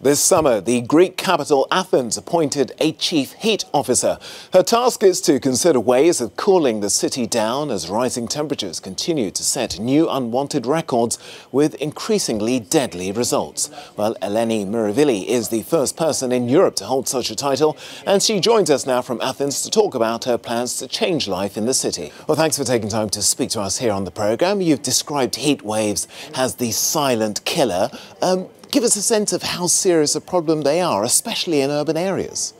This summer, the Greek capital Athens appointed a chief heat officer. Her task is to consider ways of cooling the city down as rising temperatures continue to set new unwanted records with increasingly deadly results. Well, Eleni Myrivili is the first person in Europe to hold such a title, and she joins us now from Athens to talk about her plans to change life in the city. Well, thanks for taking time to speak to us here on the programme. You've described heat waves as the silent killer. Um, give us a sense of how serious a problem they are, especially in urban areas.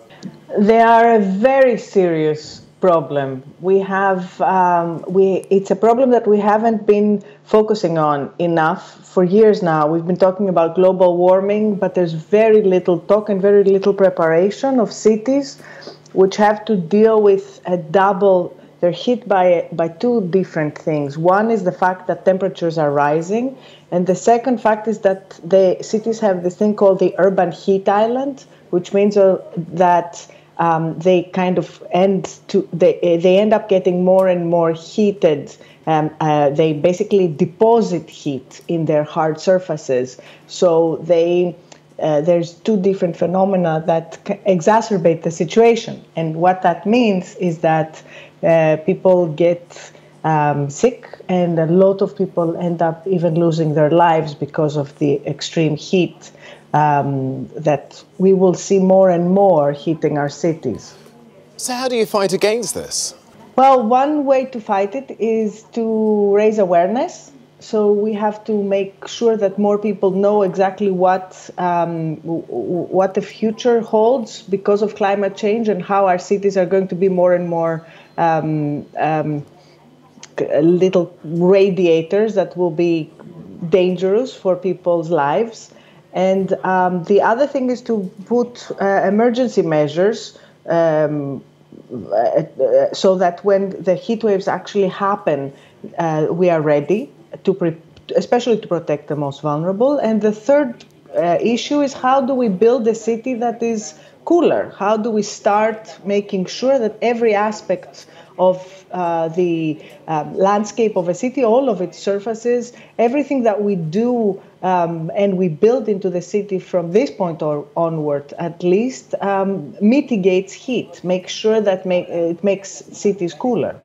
They are a very serious problem. We have um, we it's a problem that we haven't been focusing on enough for years now. We've been talking about global warming, but there's very little talk and very little preparation of cities which have to deal with a double they're hit by by two different things. One is the fact that temperatures are rising, and the second fact is that the cities have this thing called the urban heat island, which means uh, that um, they kind of end to they they end up getting more and more heated. Um, uh, they basically deposit heat in their hard surfaces, so they. Uh, there's two different phenomena that exacerbate the situation, and what that means is that uh, people get um, sick, and a lot of people end up even losing their lives because of the extreme heat um, that we will see more and more hitting our cities. So, how do you fight against this? Well, one way to fight it is to raise awareness. So we have to make sure that more people know exactly what um, what the future holds because of climate change and how our cities are going to be more and more um, um, little radiators that will be dangerous for people's lives. And um, the other thing is to put uh, emergency measures um, uh, so that when the heat waves actually happen, uh, we are ready to, pre- especially to protect the most vulnerable. And the third uh, issue is how do we build a city that is cooler? How do we start making sure that every aspect of uh, the um, landscape of a city, all of its surfaces, everything that we do um, and we build into the city from this point or onward, at least, um, mitigates heat, makes sure that it makes cities cooler.